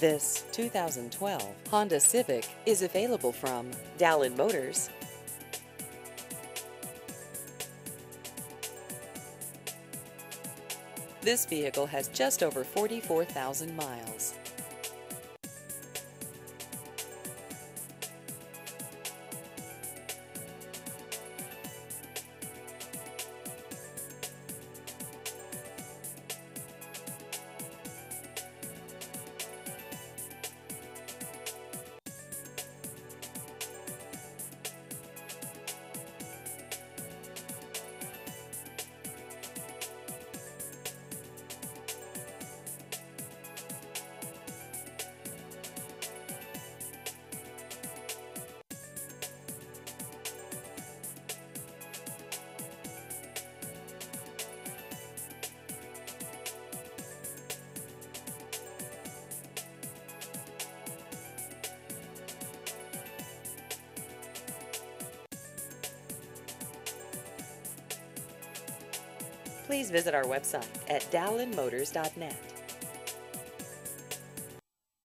This 2012 Honda Civic is available from Dallin Motors. This vehicle has just over 44,000 miles. Please visit our website at dallinmotors.net.